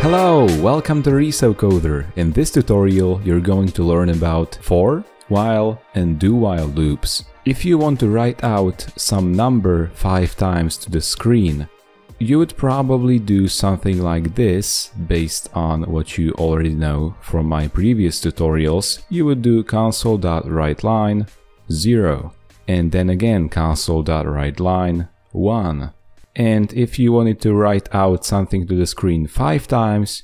Hello, welcome to ResoCoder. In this tutorial, you're going to learn about for, while, and do while loops. If you want to write out some number five times to the screen, you would probably do something like this based on what you already know from my previous tutorials. You would do console.writeLine 0 and then again console.writeLine 1 and if you wanted to write out something to the screen five times,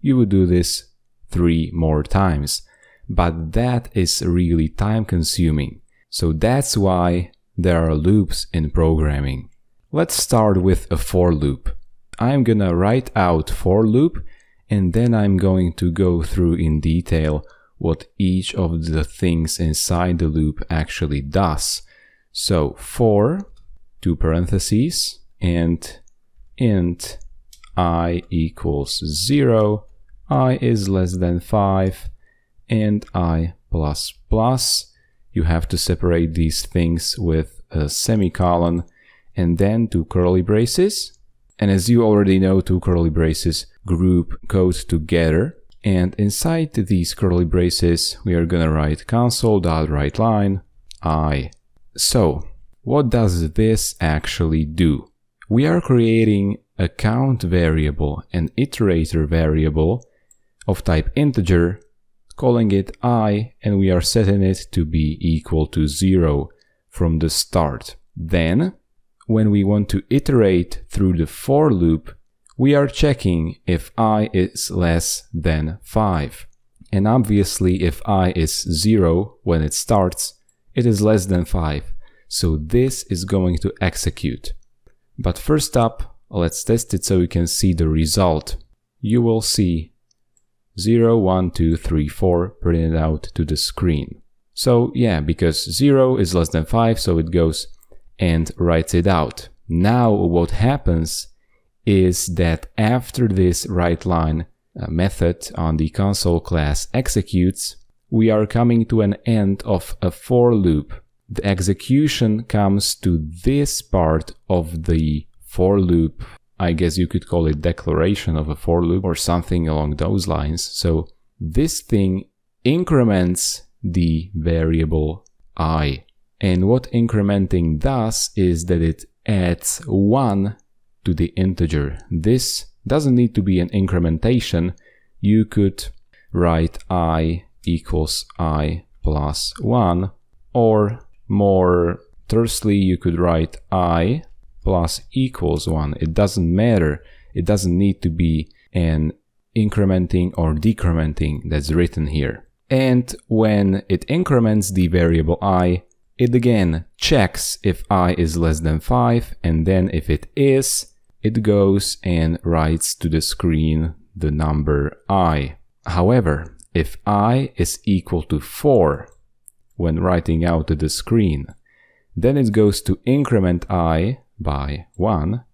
you would do this three more times. But that is really time consuming. So that's why there are loops in programming. Let's start with a for loop. I'm gonna write out for loop and then I'm going to go through in detail what each of the things inside the loop actually does. So for, two parentheses, and int i equals 0, i is less than 5, and i plus plus. You have to separate these things with a semicolon and then two curly braces. And as you already know, two curly braces group code together. And inside these curly braces, we are gonna write console.writeLine i. So, what does this actually do? We are creating a count variable, an iterator variable of type integer, calling it i, and we are setting it to be equal to 0 from the start. Then, when we want to iterate through the for loop, we are checking if i is less than 5. And obviously if i is 0 when it starts, it is less than 5. So this is going to execute. But first up, let's test it so we can see the result. You will see 0, 1, 2, 3, 4 printed out to the screen. So yeah, because 0 is less than 5, so it goes and writes it out. Now what happens is that after this writeLine uh, method on the console class executes, we are coming to an end of a for loop the execution comes to this part of the for loop. I guess you could call it declaration of a for loop or something along those lines. So this thing increments the variable i. And what incrementing does is that it adds 1 to the integer. This doesn't need to be an incrementation. You could write i equals i plus 1 or more tersely, you could write i plus equals 1. It doesn't matter. It doesn't need to be an incrementing or decrementing that's written here. And when it increments the variable i, it again checks if i is less than 5 and then if it is, it goes and writes to the screen the number i. However, if i is equal to 4, when writing out the screen. Then it goes to increment i by 1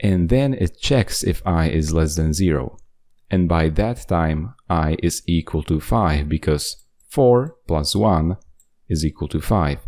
and then it checks if i is less than 0. And by that time i is equal to 5 because 4 plus 1 is equal to 5.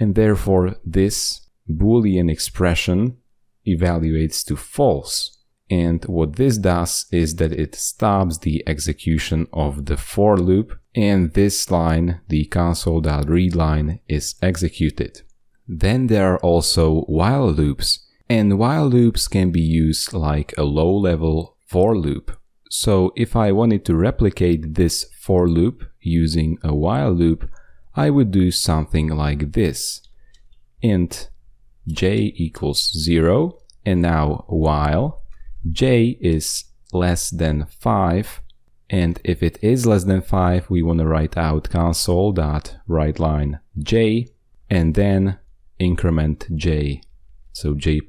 And therefore this boolean expression evaluates to false. And what this does is that it stops the execution of the for loop and this line, the console.read line, is executed. Then there are also while loops, and while loops can be used like a low-level for loop. So if I wanted to replicate this for loop using a while loop, I would do something like this. int j equals 0, and now while j is less than 5, and if it is less than 5, we want to write out console.writeLine j and then increment j, so j++.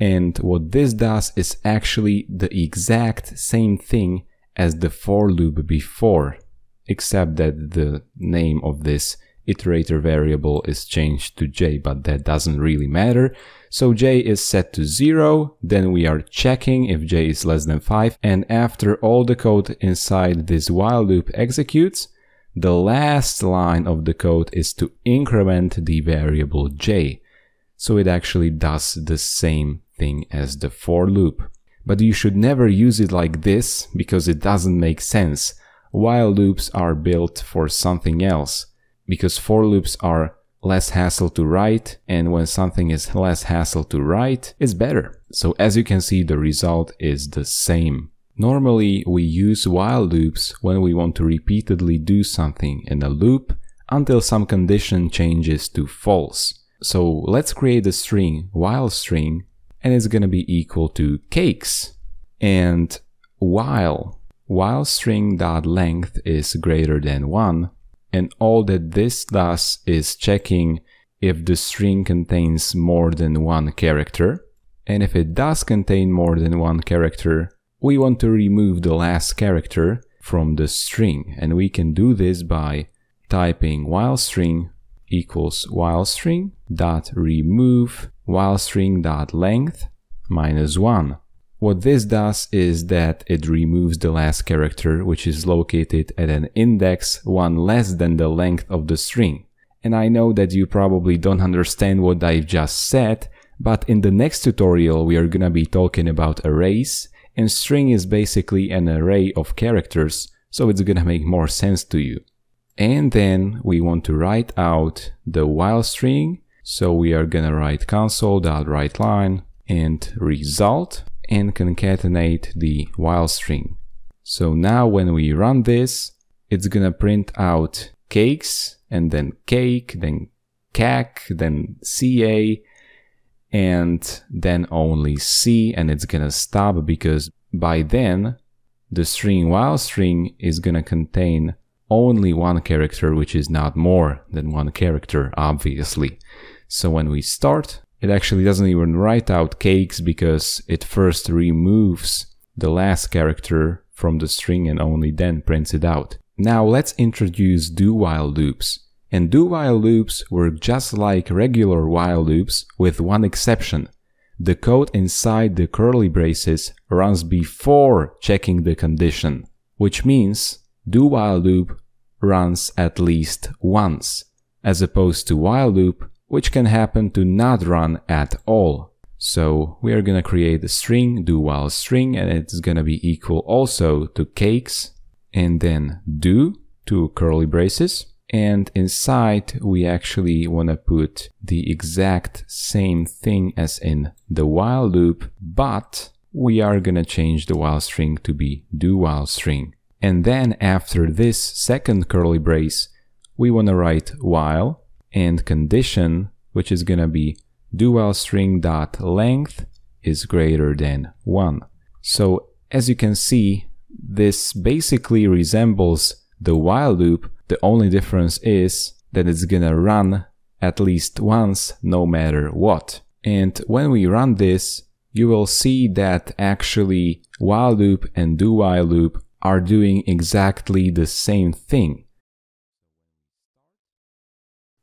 And what this does is actually the exact same thing as the for loop before, except that the name of this iterator variable is changed to j, but that doesn't really matter so j is set to 0, then we are checking if j is less than 5, and after all the code inside this while loop executes, the last line of the code is to increment the variable j. So it actually does the same thing as the for loop. But you should never use it like this because it doesn't make sense. While loops are built for something else. Because for loops are less hassle to write and when something is less hassle to write, it's better. So as you can see, the result is the same. Normally, we use while loops when we want to repeatedly do something in a loop until some condition changes to false. So let's create a string, while string, and it's gonna be equal to cakes. And while, while string dot length is greater than 1, and all that this does is checking if the string contains more than one character, and if it does contain more than one character, we want to remove the last character from the string and we can do this by typing while string equals while string dot remove while string dot length minus 1. What this does is that it removes the last character which is located at an index one less than the length of the string. And I know that you probably don't understand what I've just said, but in the next tutorial we are gonna be talking about arrays and string is basically an array of characters, so it's gonna make more sense to you. And then we want to write out the while string, so we are gonna write console.writeLine and result and concatenate the while string. So now when we run this, it's gonna print out cakes and then cake, then cac, then ca, and then only C and it's gonna stop because by then the string while string is gonna contain only one character which is not more than one character obviously. So when we start it actually doesn't even write out cakes because it first removes the last character from the string and only then prints it out. Now let's introduce do while loops. And do while loops work just like regular while loops with one exception. The code inside the curly braces runs before checking the condition, which means do while loop runs at least once, as opposed to while loop, which can happen to not run at all. So we are gonna create a string, do while string, and it's gonna be equal also to cakes, and then do to curly braces, and inside we actually want to put the exact same thing as in the while loop, but we are going to change the while string to be do while string. And then after this second curly brace, we want to write while and condition, which is going to be do while string dot length is greater than 1. So as you can see, this basically resembles the while loop, the only difference is that it's gonna run at least once no matter what. And when we run this, you will see that actually while loop and do while loop are doing exactly the same thing.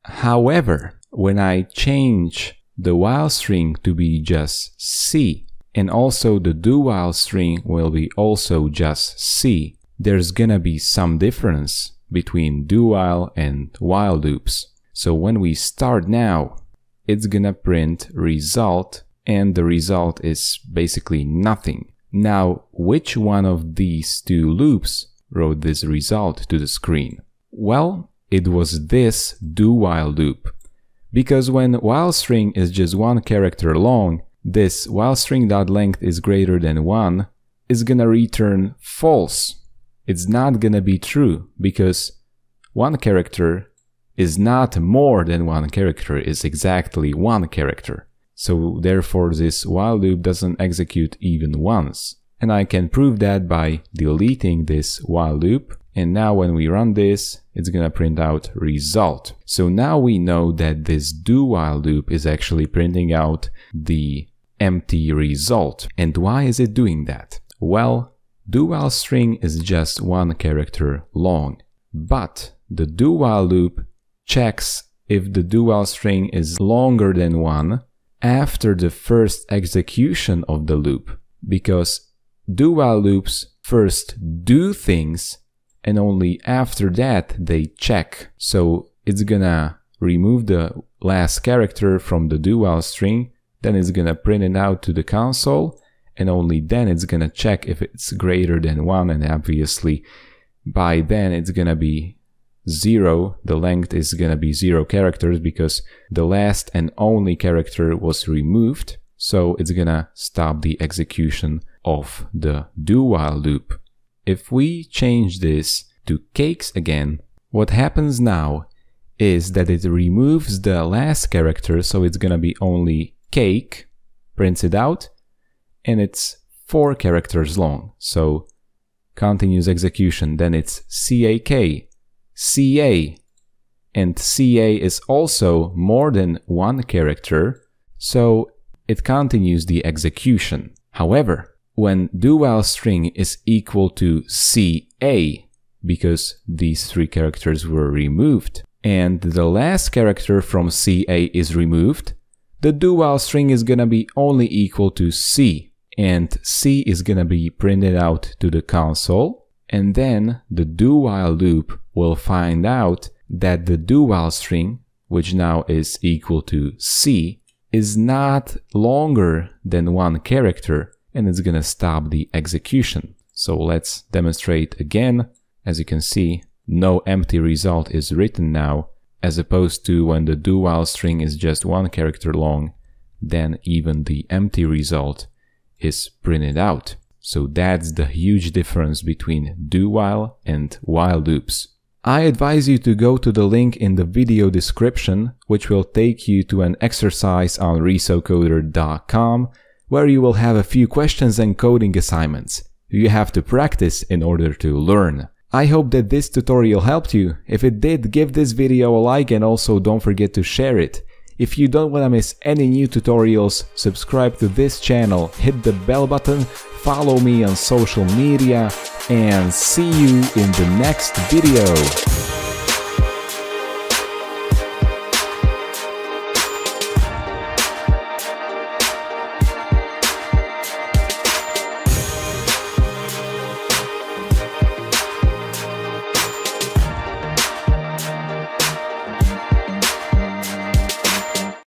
However, when I change the while string to be just C, and also the do while string will be also just C, there's gonna be some difference between do while and while loops. So when we start now, it's gonna print result and the result is basically nothing. Now, which one of these two loops wrote this result to the screen? Well, it was this do while loop. Because when while string is just one character long, this while string dot length is greater than 1 is gonna return false it's not gonna be true because one character is not more than one character, is exactly one character. So therefore this while loop doesn't execute even once. And I can prove that by deleting this while loop. And now when we run this, it's gonna print out result. So now we know that this do while loop is actually printing out the empty result. And why is it doing that? Well, do while string is just one character long, but the do while loop checks if the do while string is longer than one after the first execution of the loop, because do while loops first do things and only after that they check. So it's gonna remove the last character from the do while string, then it's gonna print it out to the console and only then it's gonna check if it's greater than 1 and obviously by then it's gonna be 0 the length is gonna be 0 characters because the last and only character was removed so it's gonna stop the execution of the do while loop. If we change this to cakes again, what happens now is that it removes the last character, so it's gonna be only cake, prints it out, and it's four characters long. So continuous execution, then it's CAK, CA, and CA is also more than one character, so it continues the execution. However, when do while string is equal to CA, because these three characters were removed, and the last character from CA is removed, the do while string is gonna be only equal to C, and C is gonna be printed out to the console, and then the do while loop will find out that the do while string, which now is equal to C, is not longer than one character and it's gonna stop the execution. So let's demonstrate again. As you can see, no empty result is written now, as opposed to when the do while string is just one character long, then even the empty result is printed out. So that's the huge difference between do while and while loops. I advise you to go to the link in the video description, which will take you to an exercise on resocoder.com, where you will have a few questions and coding assignments. You have to practice in order to learn. I hope that this tutorial helped you. If it did, give this video a like and also don't forget to share it. If you don't want to miss any new tutorials, subscribe to this channel, hit the bell button, follow me on social media, and see you in the next video.